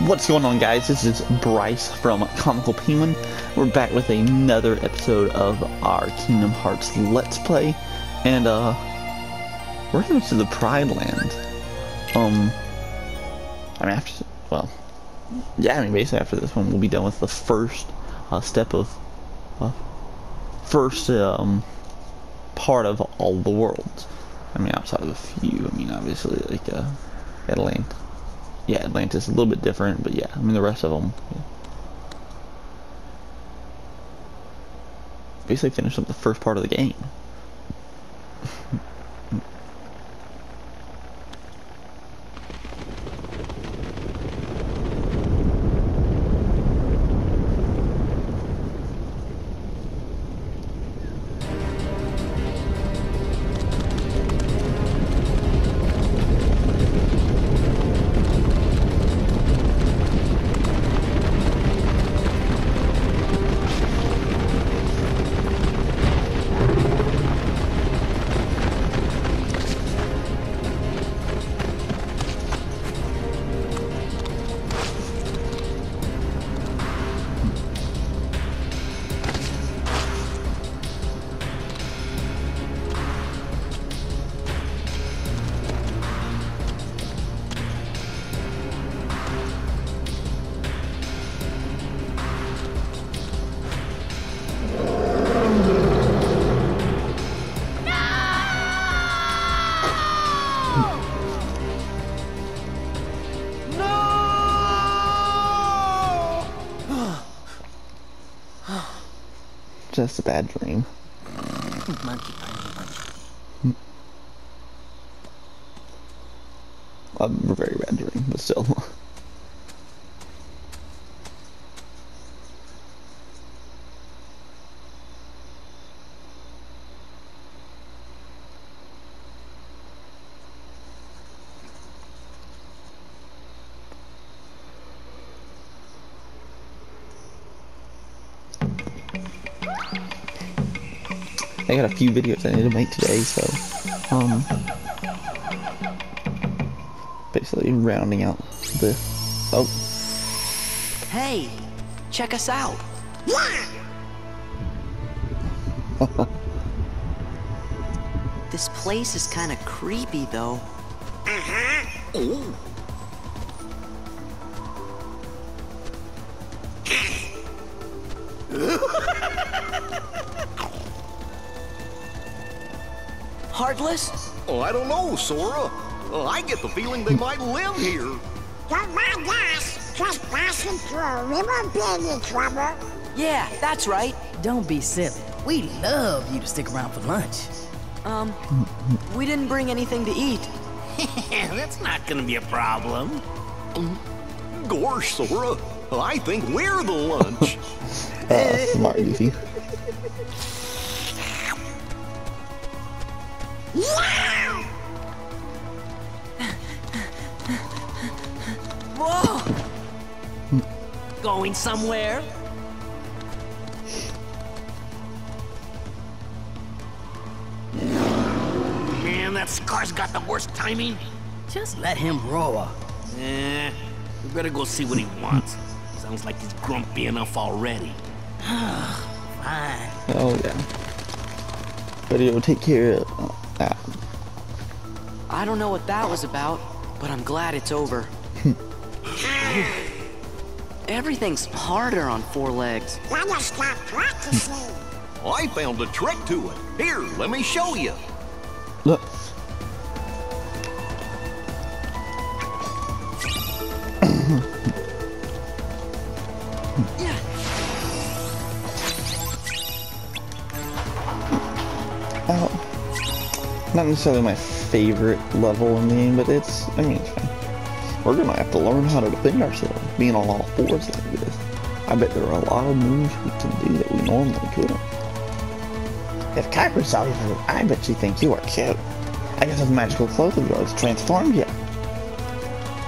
What's going on guys? This is Bryce from Comical Penguin. We're back with another episode of our Kingdom Hearts Let's Play. And uh we're heading to the Pride Land. Um I mean after well yeah, I mean basically after this one we'll be done with the first uh, step of uh, first um part of all the worlds. I mean outside of a few, I mean obviously like uh Atlanta yeah, Atlantis a little bit different, but yeah, I mean the rest of them. Yeah. Basically finished up the first part of the game. Just a bad dream. A very bad dream, but still. I got a few videos I need to make today, so um basically rounding out the oh Hey, check us out. this place is kind of creepy, though. Heartless? Oh, I don't know, Sora. Uh, I get the feeling they might live here. Don't mind us. Just passing through. We won't be any trouble. Yeah, that's right. Don't be silly. We'd love you to stick around for lunch. Um, we didn't bring anything to eat. That's not gonna be a problem. Gosh, Sora. I think we're the lunch. uh smart goofy. Whoa! Going somewhere? Man, that Scar's got the worst timing. Just let him roar. Eh, we better go see what he wants. Sounds like he's grumpy enough already. Fine. Oh yeah. Video take care of that. I don't know what that was about, but I'm glad it's over. Everything's harder on four legs. Gotta stop practicing. I found a trick to it. Here, let me show you. Look. Not necessarily my favorite level in the game, but it's, I mean, it's fine. We're gonna have to learn how to defend ourselves, being on all fours like this. I bet there are a lot of moves we can do that we normally couldn't. If Kuiper saw you, I bet she thinks you are cute. I guess this magical cloak of yours transformed you.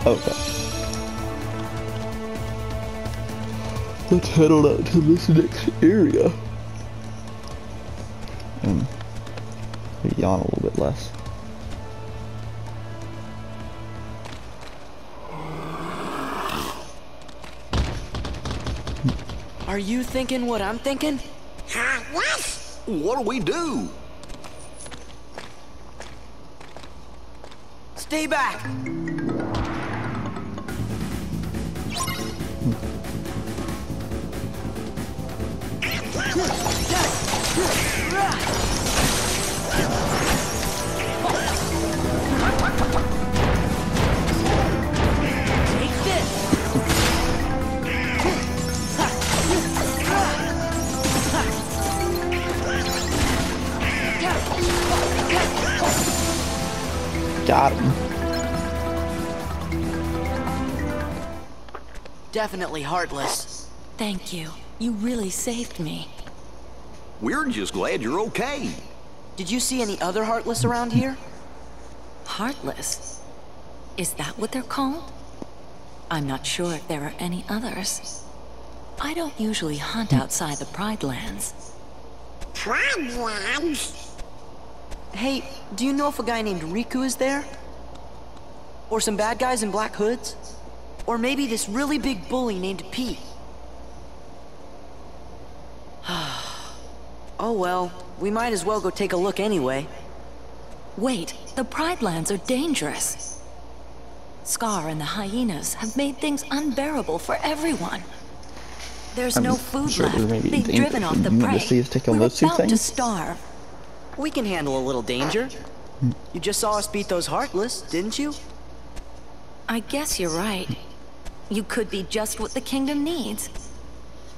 Okay. Let's head on out to this next area. yawn a little bit less. Are you thinking what I'm thinking? Huh? What? What do we do? Stay back! Got him. Definitely heartless. Thank you. You really saved me. We're just glad you're okay. Did you see any other heartless around here? Heartless. Is that what they're called? I'm not sure if there are any others. I don't usually hunt outside the Pride Lands. Pride Lands? Hey, do you know if a guy named Riku is there? Or some bad guys in black hoods? Or maybe this really big bully named Pete? oh well, we might as well go take a look anyway. Wait, the Pride Lands are dangerous. Scar and the hyenas have made things unbearable for everyone. There's I'm no food sure left. there may be They've driven off the You want prey. to see us take on We're those two about to starve. We can handle a little danger. You just saw us beat those Heartless, didn't you? I guess you're right. You could be just what the kingdom needs.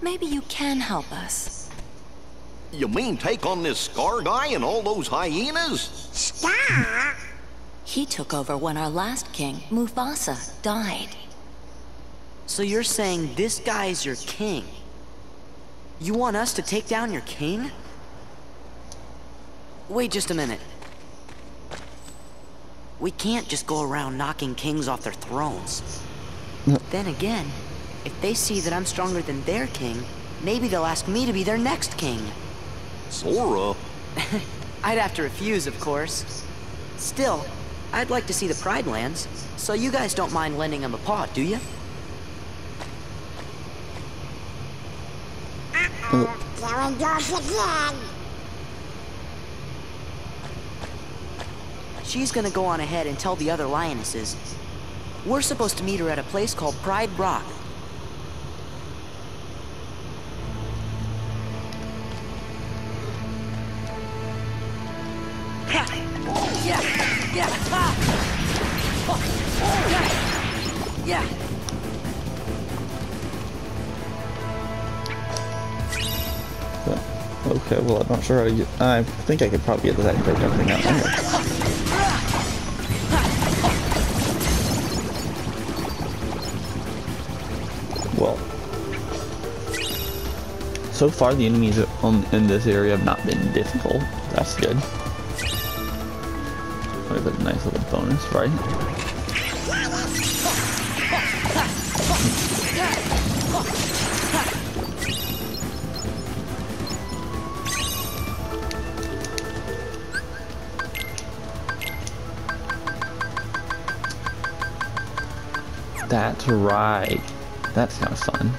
Maybe you can help us. You mean take on this Scar guy and all those hyenas? Scar? He took over when our last king, Mufasa, died. So you're saying this guy's your king? You want us to take down your king? Wait just a minute. We can't just go around knocking kings off their thrones. then again, if they see that I'm stronger than their king, maybe they'll ask me to be their next king. Sora, I'd have to refuse, of course. Still, I'd like to see the Pride Lands, so you guys don't mind lending them a paw, do you? Uh-oh, there it goes again. She's gonna go on ahead and tell the other lionesses. We're supposed to meet her at a place called Pride Rock. Yeah! Okay, well, I'm not sure how to get. I think I could probably get this activate everything Well, so far the enemies in this area have not been difficult. That's good. There's a nice little bonus, right? That's right. That's of fun.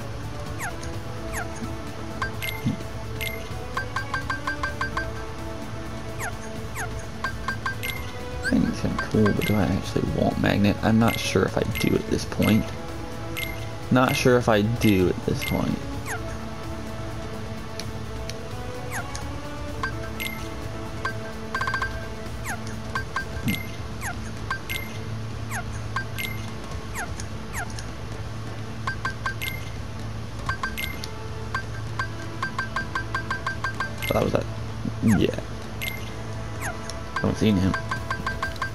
It's kind of cool, but do I actually want magnet? I'm not sure if I do at this point. Not sure if I do at this point.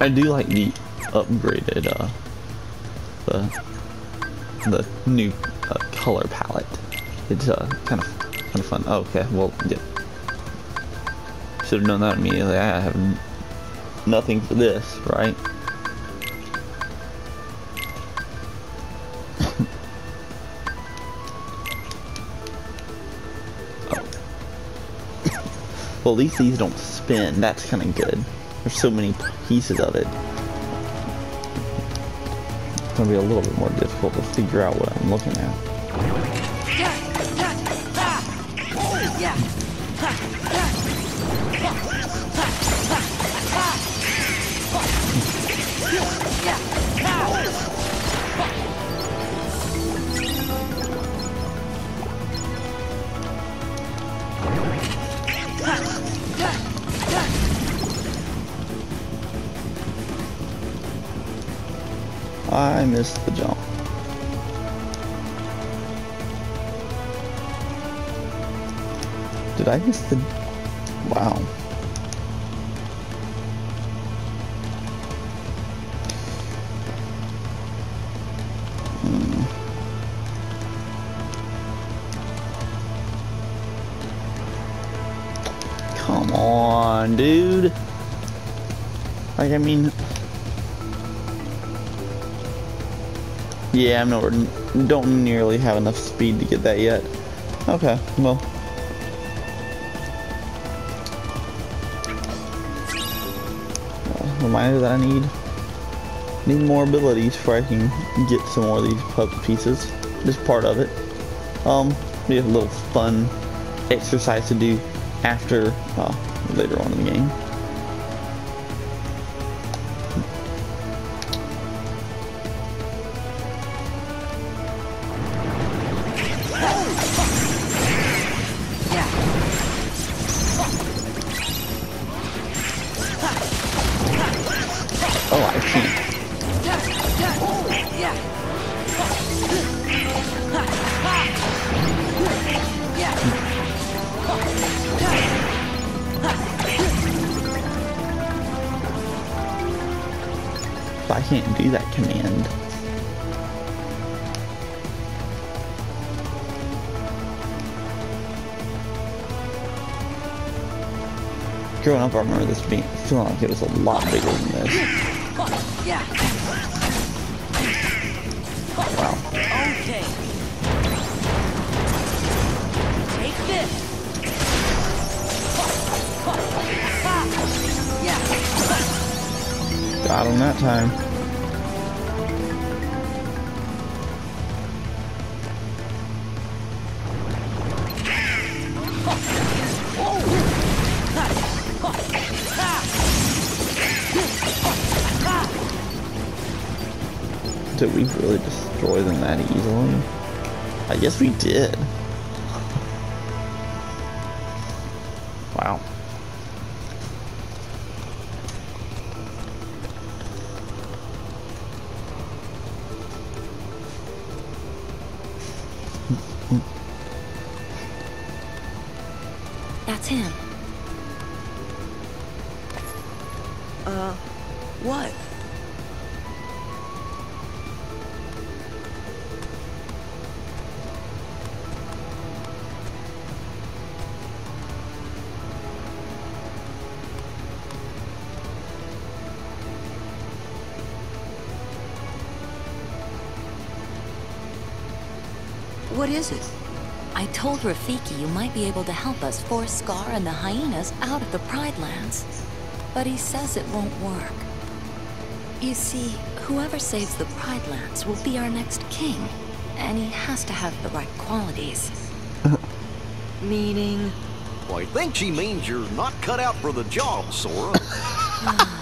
I do like the upgraded, uh, the the new uh, color palette. It's uh, kind of kind of fun. Oh, okay, well, yeah. Should have known that immediately. I have nothing for this, right? oh. well, at least these don't spin. That's kind of good. There's so many pieces of it. It's gonna be a little bit more difficult to figure out what I'm looking at. Yeah. I missed the jump. Did I miss the... I'm don't nearly have enough speed to get that yet. Okay, well. Reminder that I need need more abilities before I can get some more of these puzzle pieces. Just part of it. Um, be a little fun exercise to do after uh, later on in the game. Growing up, I remember this being feeling like it was a lot bigger than this. Wow. Okay. Take this. Got him that time. Really destroy them that easily? I guess we did. Wow. That's him. Uh, what? Is it? I told Rafiki you might be able to help us force Scar and the hyenas out of the Pride Lands. But he says it won't work. You see, whoever saves the Pride Lands will be our next king. And he has to have the right qualities. Meaning? Well, I think she means you're not cut out for the job, Sora. Ah.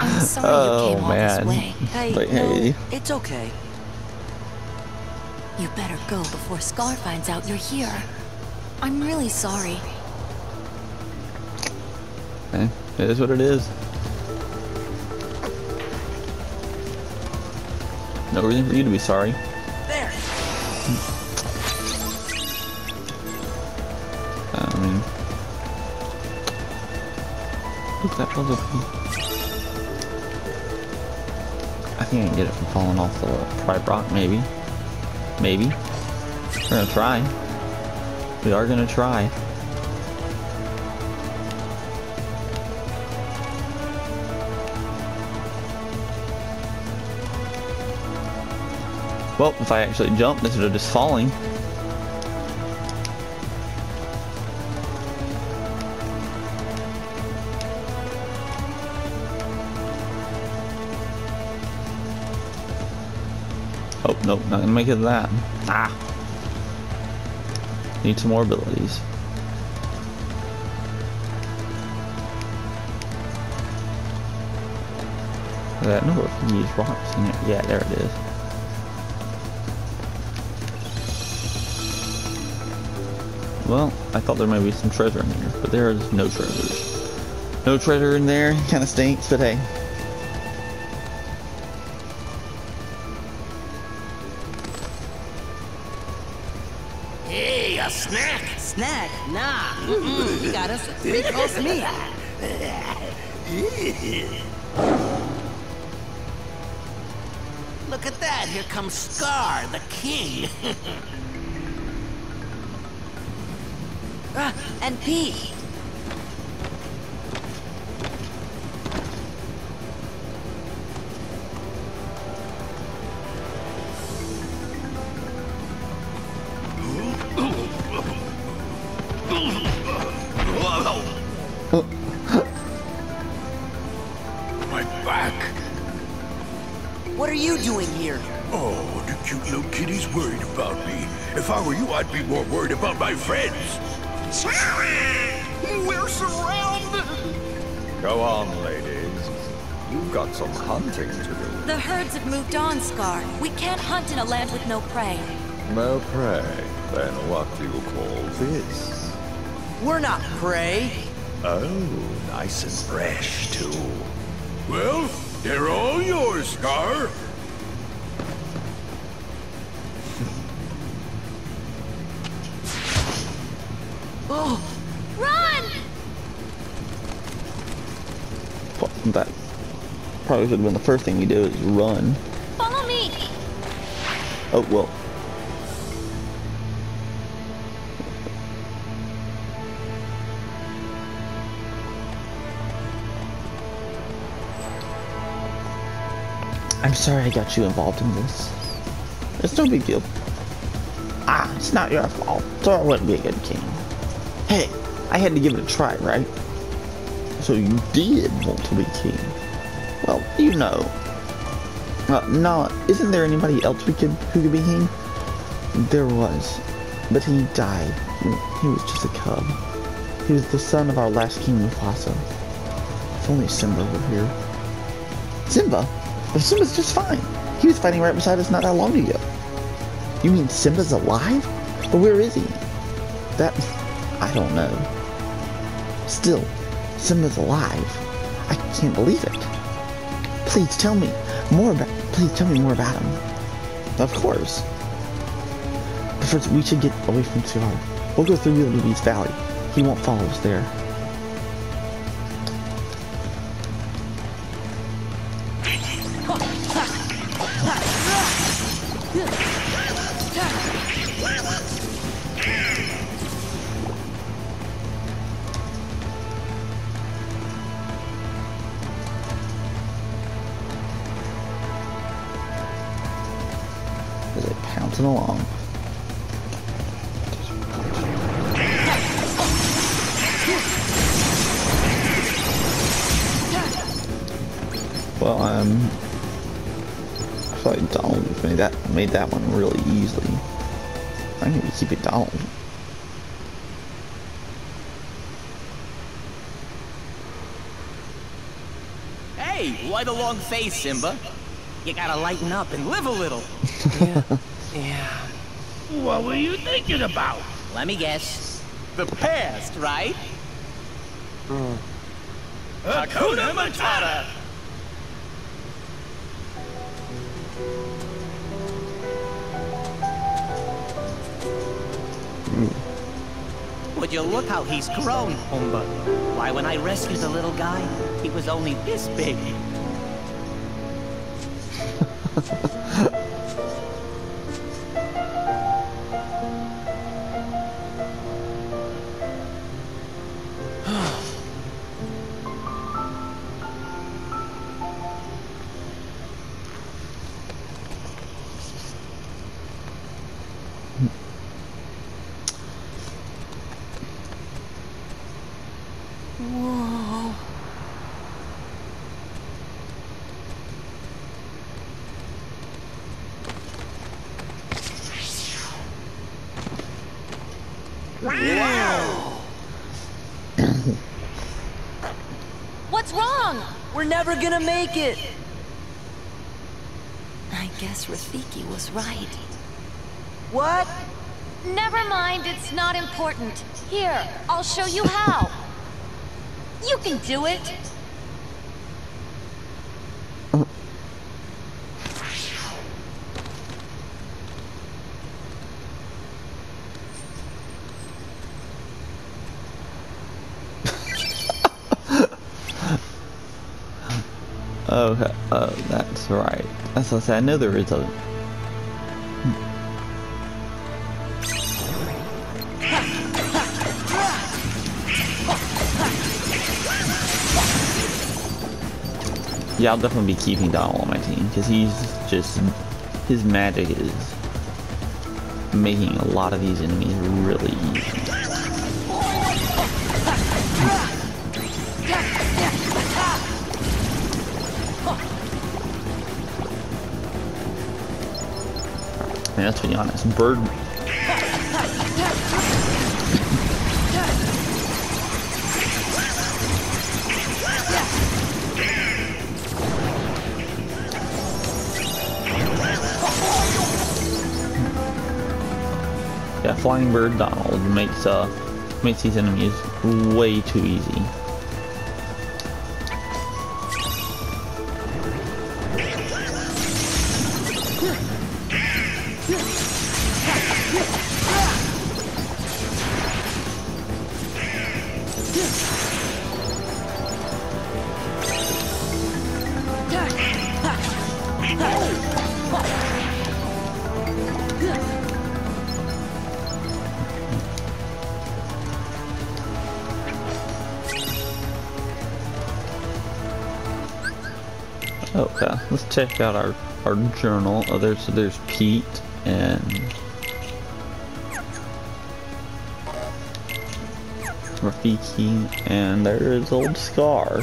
I'm sorry Oh, you came all man. this way. Hey, But no, hey. it's okay. You better go before Scar finds out you're here. I'm really sorry. Eh, it is what it is. No reason for you to be sorry. There. I mean, what's that puzzle? I think I can get it from falling off the pride rock, maybe. Maybe. We're gonna try. We are gonna try. Well, if I actually jump instead of just falling, Nope, not gonna make it that. Ah! Need some more abilities. That number can use rocks in it. Yeah, there it is. Well, I thought there might be some treasure in here, but there is no treasures. No treasure in there, kinda stinks, but hey, A three-course meal. Look at that, here comes Scar, the king. Ah, and Pete. If I were you, I'd be more worried about my friends. We're surrounded! Go on, ladies. You've got some hunting to do. The herds have moved on, Scar. We can't hunt in a land with no prey. No prey. Then what do you call this? We're not prey. Oh, nice and fresh, too. Well, they're all yours, Scar. Probably should have been the first thing you do is run. Follow me! Oh, well. I'm sorry I got you involved in this. It's no big deal. Ah, it's not your fault, so I wouldn't be a good king. Hey, I had to give it a try, right? So you did want to be king. Well, you know. Uh, no, isn't there anybody else we could who could be king? There was, but he died. He was just a cub. He was the son of our last king, Mufasa. If only Simba were here. Simba? But Simba's just fine. He was fighting right beside us not that long ago. You mean Simba's alive? But where is he? That... I don't know. Still, Simba's alive. I can't believe it. Please tell me more about... Please tell me more about him. Of course. But first, we should get away from Scar. We'll go through the Wildebeest Valley. He won't follow us there. Made that one really easily. I need to keep it down. hey, why the long face, Simba? You gotta lighten up and live a little. Yeah. yeah. What were you thinking about? Let me guess. The past, right? Hmm. Hakuna Matata! Look how he's grown, Pumbaa? Why, when I rescued the little guy, he was only this big. never gonna make it! I guess Rafiki was right. What? Never mind, it's not important. Here, I'll show you how. You can do it! I said. I know there is a. Yeah, I'll definitely be keeping Donald on my team because he's just his magic is making a lot of these enemies really easy. And let's be honest, Bird Yeah, Flying Bird Donald makes uh makes these enemies way too easy. Check out our, our journal. Oh, there's, there's Pete and Rafiki, and there's old Scar.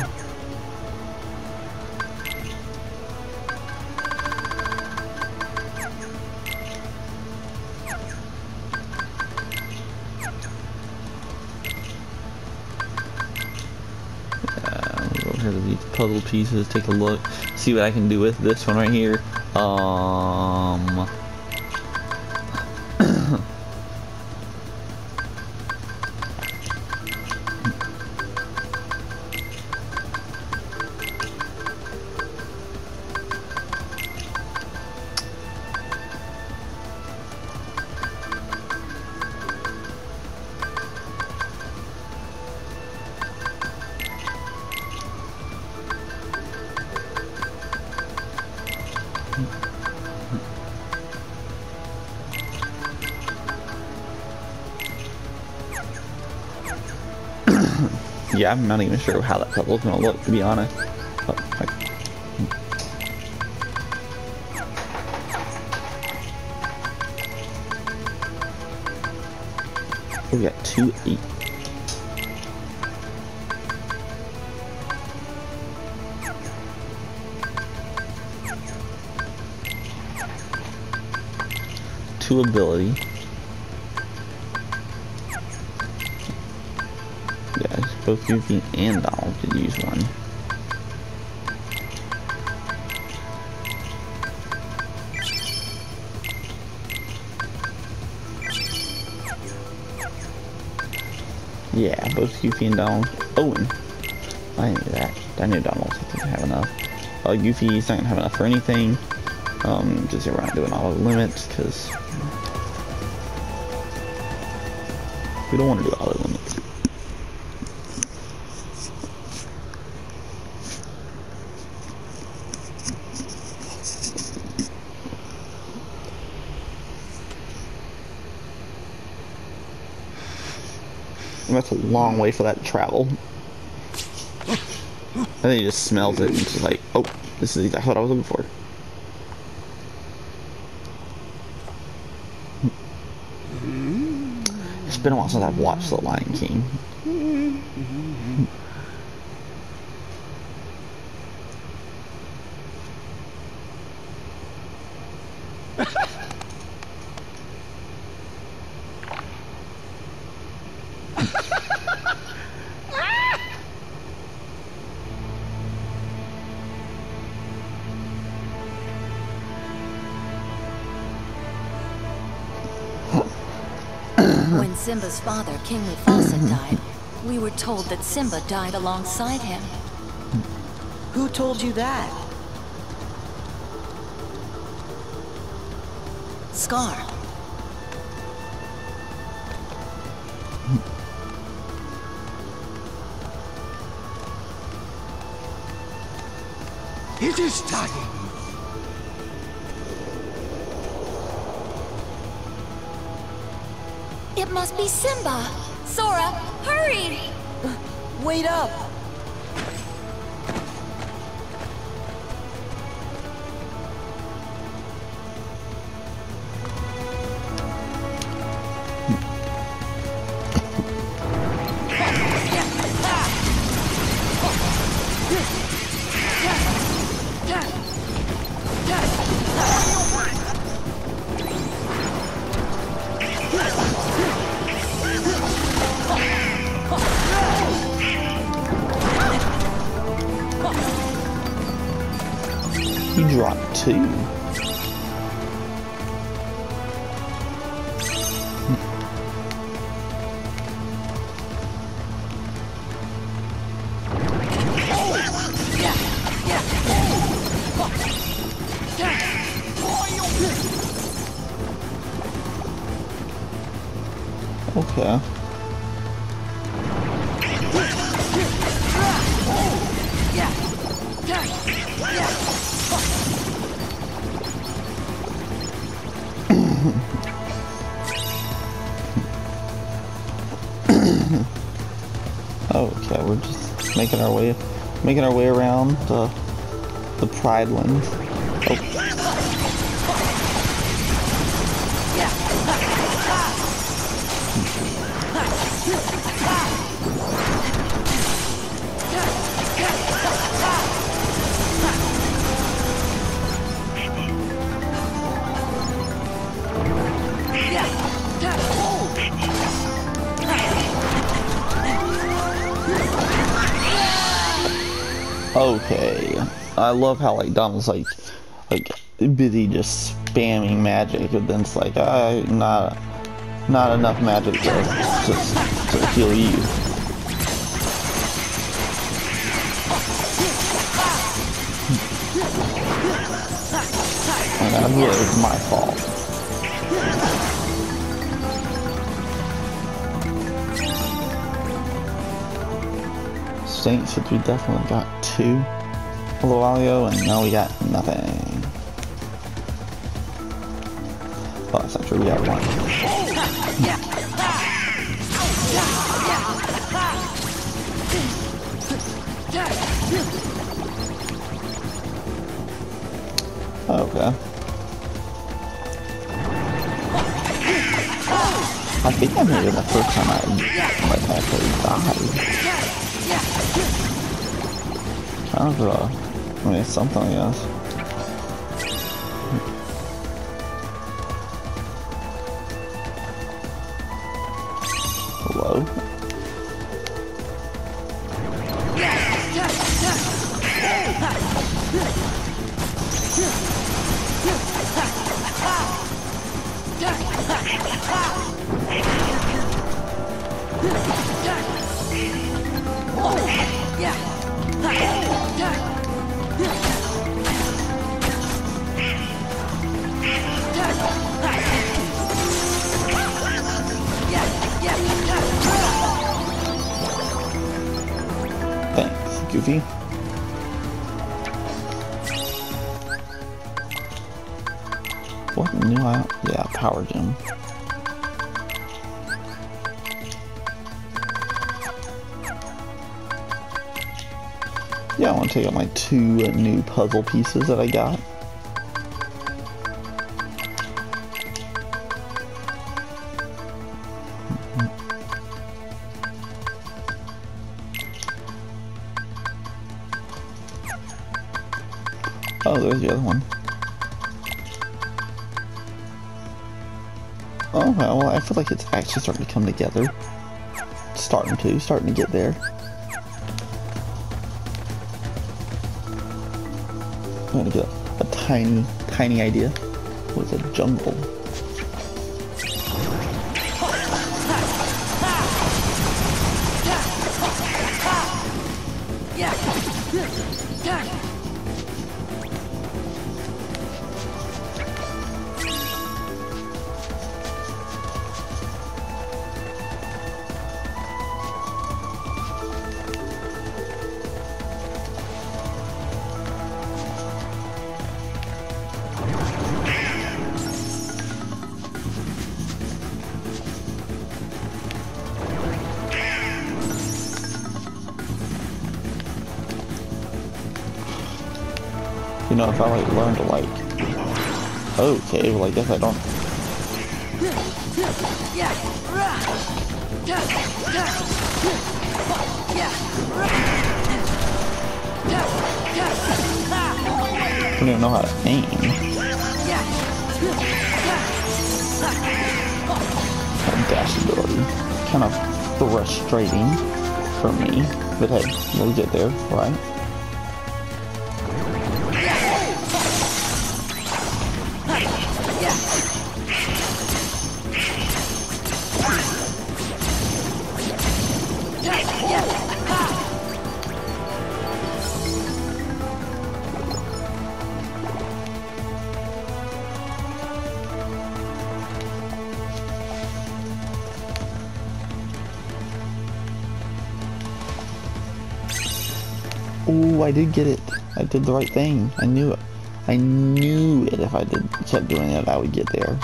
Pieces, take a look, see what I can do with this one right here. Um, yeah, I'm not even sure how that puzzle's gonna look, to be honest. But, like, we got two eight. Two ability. Both Yuki and Donald could use one. Yeah, both Yuffie and Donald. Owen. I knew that. I knew Donald wasn't have enough. Uh, Yuffie's not gonna have enough for anything. Um, because we're not doing all the limits, because we don't want to do auto limits. That's a long way for that to travel. And think he just smells it and just like, oh, this is exactly what I was looking for. It's been a while since I've watched The Lion King. Simba's father, King Mufasa, mm-hmm. died, we were told that Simba died alongside him. Who told you that? Scar. It is time. Must be Simba! Sora, hurry! Wait up! Making our way, making our way around the the Pride Land. I love how like Donald's like like busy just spamming magic, and then it's like I not not enough magic to just to heal you. And really is my fault. Saints, since we definitely got two a little while ago, and now we got nothing. Oh, that's not true, we got one. Okay. I think I made it the first time I like actually died. Kind of uh, I mean it's something I guess. Goofy. What new I yeah, power gem. Yeah, I want to take out my two uh, new puzzle pieces that I got. Actually starting to come together. Starting to, starting to get there. I'm gonna get a, tiny, tiny idea. What's a jungle? You know, if I like learn to like, okay, well I guess I don't. I don't even know how to aim. That dash ability, kind of frustrating for me, but hey, we'll get there, right? I did get it. I did the right thing. I knew it. I knew it if I did kept doing it, I would get there.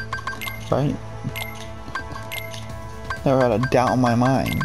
Right? Never had a doubt in my mind.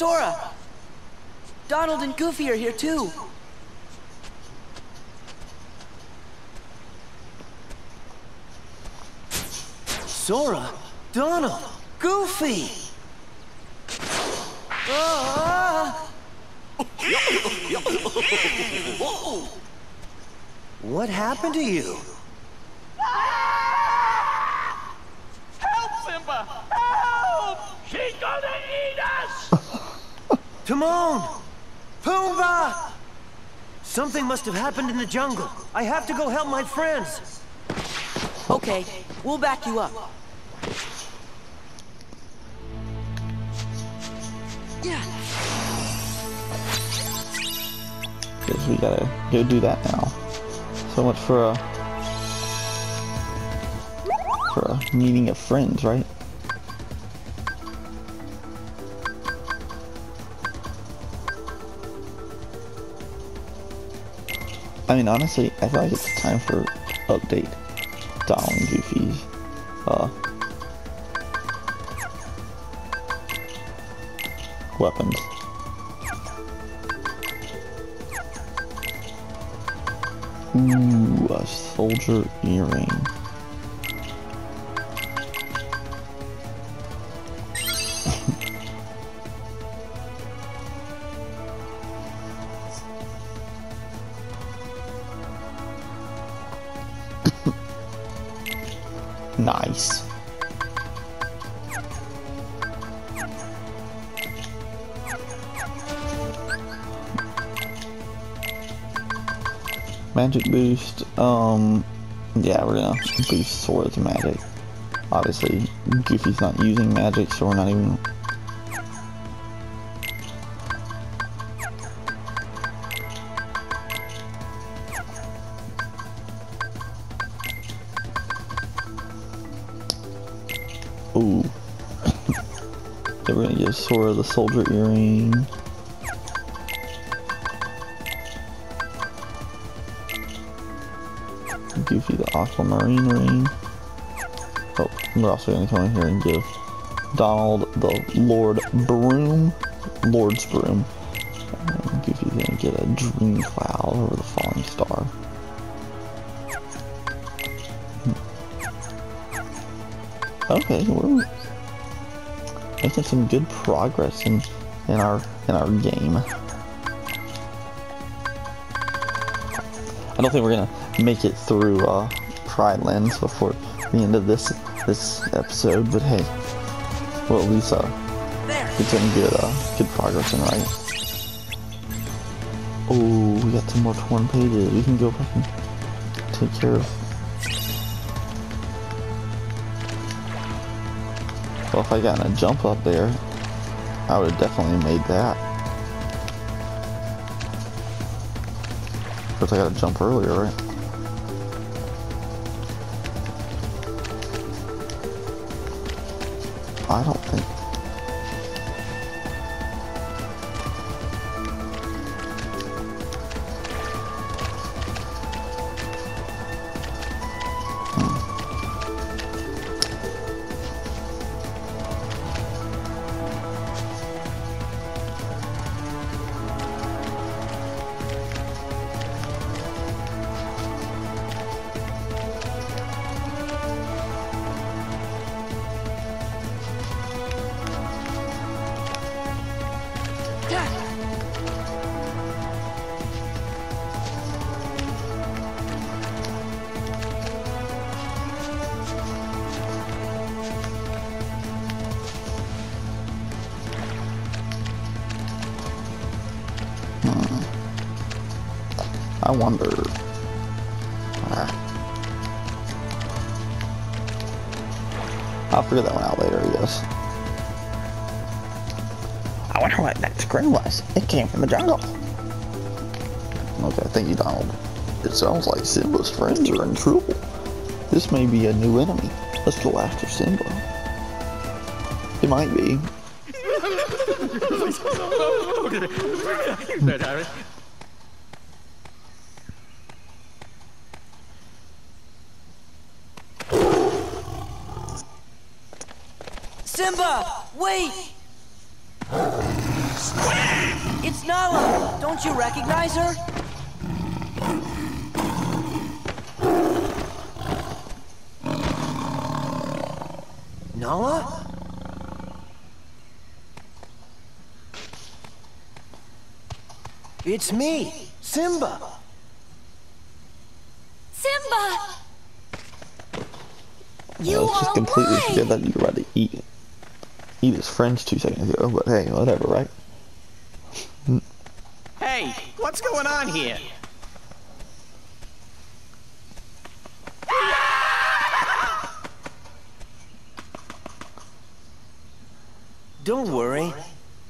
Sora. Donald and Goofy are here too. Sora, Donald, Goofy. Ah! What happened to you? Help, Simba! Help! She's gonna eat us! Timon! Pumbaa! Something must have happened in the jungle. I have to go help my friends. Okay, we'll back you up. Yeah. Guess we gotta go do that now. So much for a for a meeting of friends, right? I mean, honestly, I feel like it's time for update and Goofy's uh, weapons. Ooh, a soldier earring. Magic boost, um, yeah, we're gonna boost Sora's magic. Obviously, Goofy's not using magic, so we're not even... Ooh. we're gonna give Sora the soldier earring. Goofy the Aquamarine ring. Oh, we're also going to come in here and give Donald the Lord Broom, Lord's Broom. And Goofy's going to get a Dream Cloud over the Falling Star. Hmm. Okay, we're making some good progress in in our in our game. I don't think we're gonna make it through uh, Pride Lands before the end of this this episode, but hey, well at least uh, get some good uh, good progress in right. Oh, we got some more torn pages. We can go back and take care of. Well, if I got a jump up there, I would have definitely made that. Of course, I got to jump earlier, right? I'll figure that one out later, I guess. I wonder what that scream was. It came from the jungle. Okay, thank you, Donald. It sounds like Simba's friends are in trouble. This may be a new enemy. Let's go after Simba. It might be. Simba! Wait! It's Nala! Don't you recognize her? Nala? It's me, Simba. Simba! I You was just are completely alive! forget that you were about to eat eat his friends two seconds ago, but hey, whatever, right? Hey, what's going on here? Don't worry.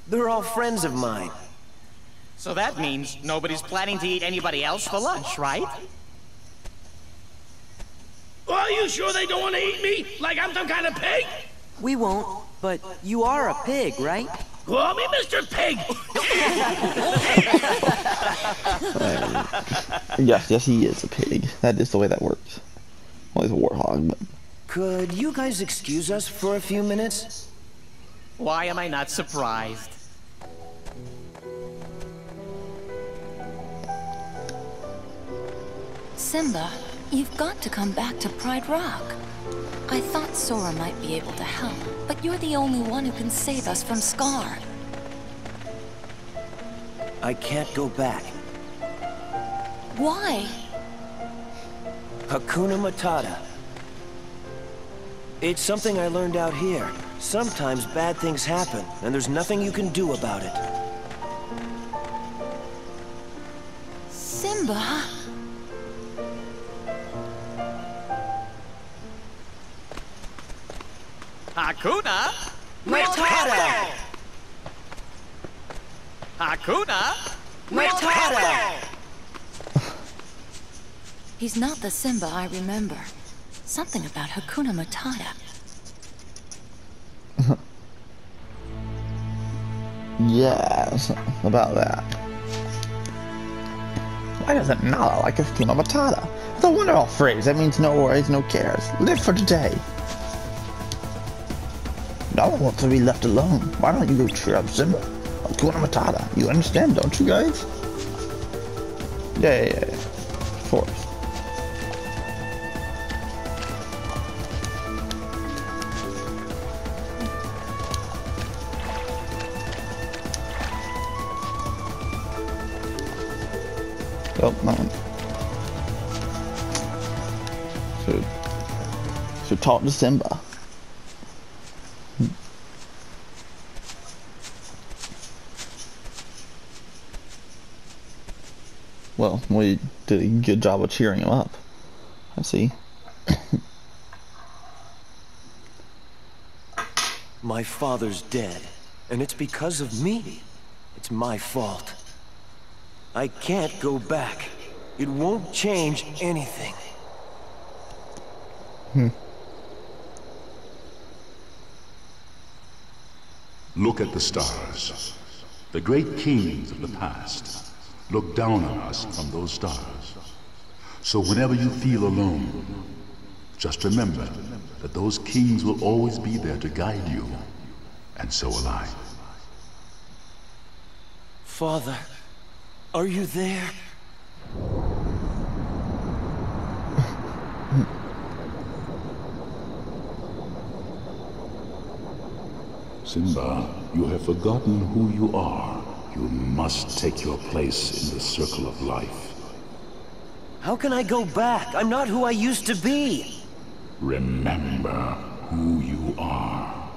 They're all friends of mine. So that means nobody's planning to eat anybody else for lunch, right? Are you sure they don't want to eat me? Like I'm some kind of pig? We won't, but you are a pig, right? Call me Mr. Pig! Yes, yes, he is a pig. That is the way that works. Well, he's a warthog, but Could you guys excuse us for a few minutes? Why am I not surprised? Simba, you've got to come back to Pride Rock. I thought Sora might be able to help, but you're the only one who can save us from Scar. I can't go back. Why? Hakuna Matata. It's something I learned out here. Sometimes bad things happen, and there's nothing you can do about it. Simba? Hakuna? Matata! Hakuna? Matata! He's not the Simba I remember. Something about Hakuna Matata. yeah, something about that. Why does it Nala like Hakuna Matata? It's a wonderful phrase. That means no worries, no cares. Live for today. Nala wants to be left alone. Why don't you go cheer up Simba? Hakuna Matata. You understand, don't you guys? Yeah, yeah, yeah. Of course. Oh, no. Should, should talk to Simba. Well, we did a good job of cheering him up. I see. My father's dead, and it's because of me. It's my fault. I can't go back. It won't change anything. Hmm. Look at the stars. The great kings of the past look down on us from those stars. So whenever you feel alone, just remember that those kings will always be there to guide you. And so will I. Father, are you there? Simba, you have forgotten who you are. You must take your place in the circle of life. How can I go back? I'm not who I used to be. Remember who you are.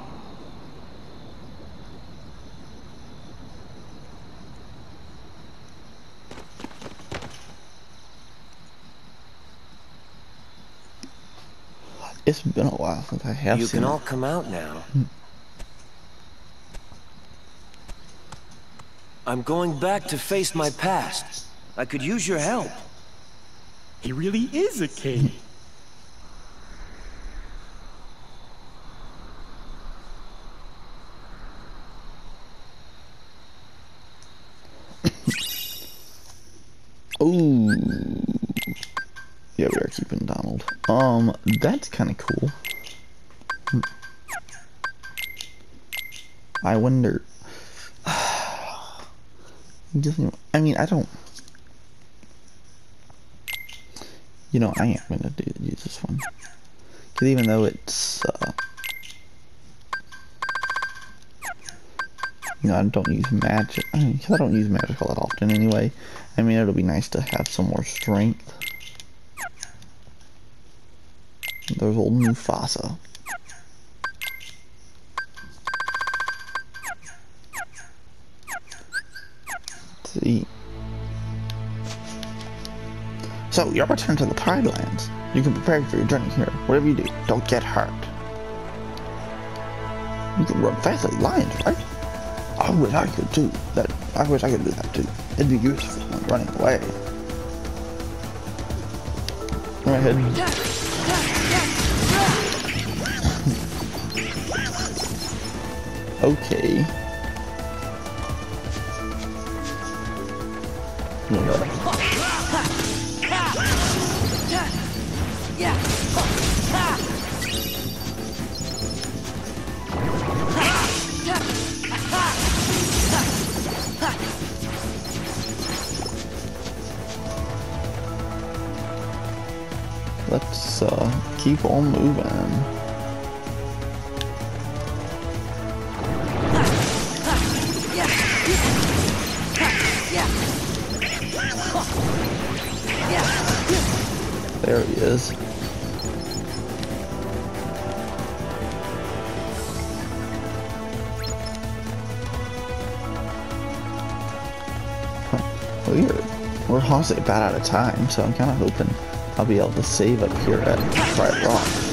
It's been a while since I have you seen can it. all come out now. Hmm. I'm going back to face my past. I could use your help. He really is a king. Ooh. Yeah, we are keeping Donald. Um, that's kind of cool. Hmm. I wonder. I mean, I don't. You know, I am gonna do use this one because even though it's, uh, you know, I don't use magic. I, mean, 'cause I don't use magic all that often anyway. I mean, it'll be nice to have some more strength. There's old Mufasa. So, you're returned to the Pride Lands. You can prepare for your journey here. Whatever you do, don't get hurt. You can run fast like lions, right? I wish I could do that. I wish I could do that too. It'd be useful when running away. Go ahead. Okay. Let's uh, keep on moving. There he is. Weird. We're honestly about out of time, so I'm kind of hoping I'll be able to save up here at Pride Rock.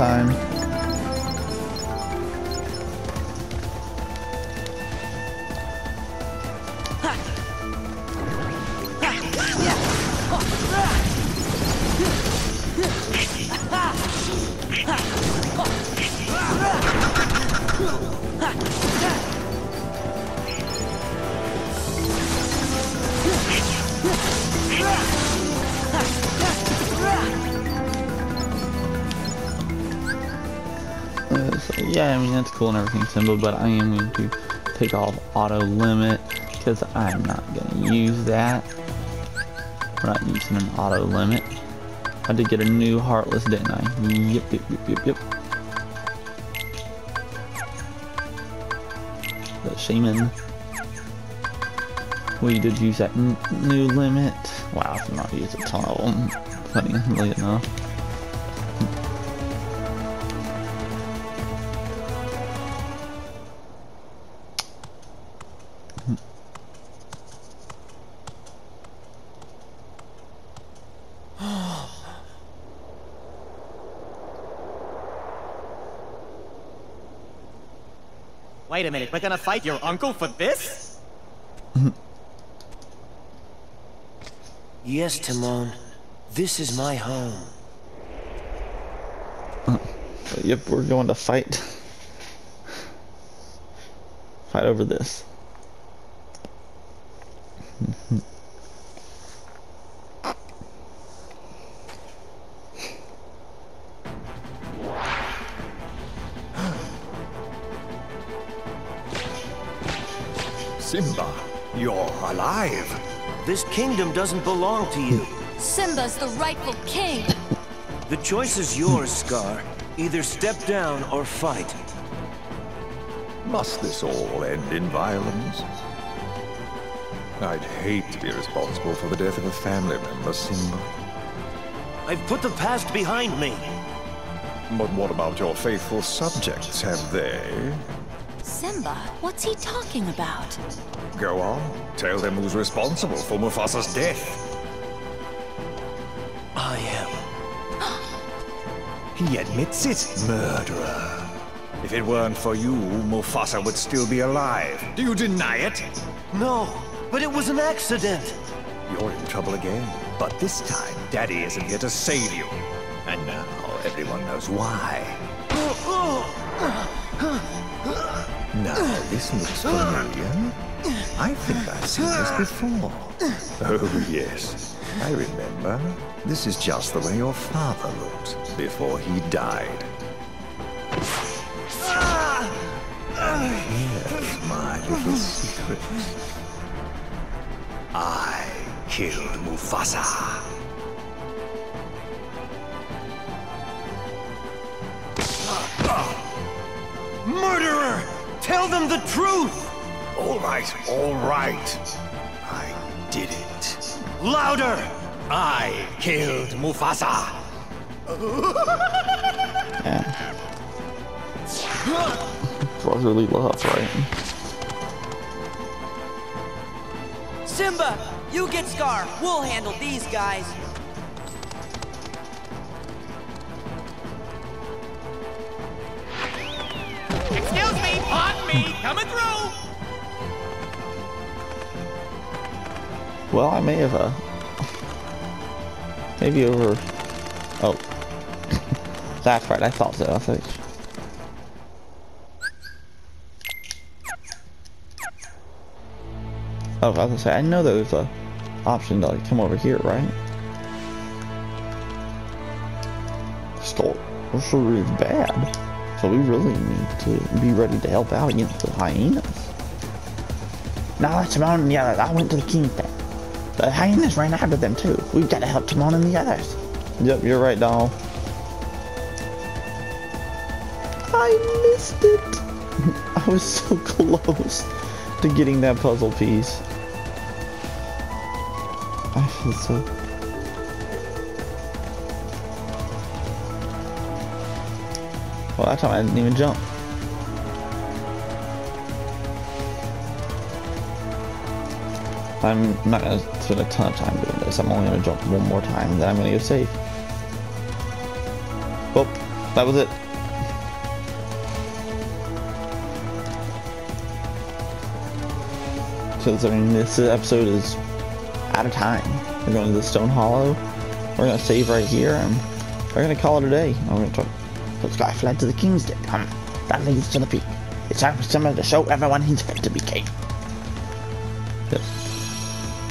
Time. Cool and everything, Simba, but I am going to take off auto limit because I'm not going to use that. We're not using an auto limit. I did get a new Heartless, didn't I? Yep, yep, yep, yep, yep. The Shaman. We did use that new limit. Wow, I've not used a ton of them. Funny enough. Wait a minute, we're gonna fight your uncle for this? Yes, Timon. This is my home. Uh, yep, we're going to fight. Fight over this. Simba, you're alive. This kingdom doesn't belong to you. Simba's the rightful king. The choice is yours, Scar. Either step down or fight. Must this all end in violence? I'd hate to be responsible for the death of a family member, Simba. I've put the past behind me. But what about your faithful subjects? Have they? Simba, what's he talking about? Go on. Tell them who's responsible for Mufasa's death. I am. He admits it, murderer. If it weren't for you, Mufasa would still be alive. Do you deny it? No, but it was an accident. You're in trouble again. But this time, Daddy isn't here to save you. And now everyone knows why. This looks familiar. I think I've seen this before. Oh, yes. I remember. This is just the way your father looked before he died. And here's my little secret. I killed Mufasa. Murderer! Tell them the truth! All right, all right. I did it. Louder! I killed Mufasa. Yeah. Brotherly love, right? Simba, you get Scar. We'll handle these guys. Me, coming through. Well, I may have, uh... Maybe over... Oh. That's right, I thought so. I thought... Oh, I was gonna say, I know there's a option to like, come over here, right? Skull Sorcerer is bad. So we really need to be ready to help out against the hyenas. No, that's Timon others. I went to the king thing. The hyenas ran after them too. We've got to help Timon and the others. Yep, you're right, doll. I missed it. I was so close to getting that puzzle piece. I feel so Well, that time I didn't even jump. I'm not going to spend a ton of time doing this. I'm only going to jump one more time, then I'm going to go save. Oh, that was it. So, I mean, this episode is out of time. We're going to the Stone Hollow. We're going to save right here, and we're going to call it a day. I'm going to This guy fled to the King's. Come, that leads to the peak. It's time for someone to show everyone he's fit to be king. Yep.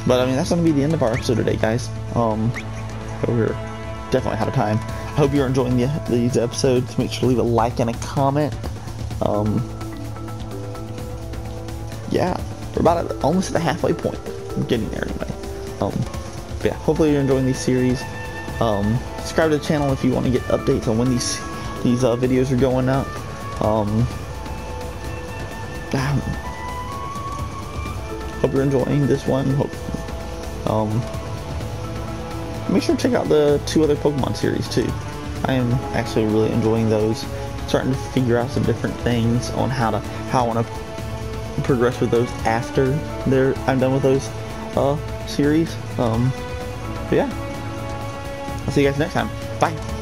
But I mean, that's gonna be the end of our episode today, guys. Um, we're definitely out of time. I hope you're enjoying the, these episodes. Make sure to leave a like and a comment. Um, yeah, we're about at, almost at the halfway point. I'm getting there anyway. Um, yeah, hopefully you're enjoying these series. Um, subscribe to the channel if you want to get updates on when these these uh, videos are going up. Um, hope you're enjoying this one. Hope um, make sure to check out the two other Pokemon series too. I am actually really enjoying those. Starting to figure out some different things on how to how I want to progress with those after they're I'm done with those uh, series. Um, but yeah, I'll see you guys next time. Bye.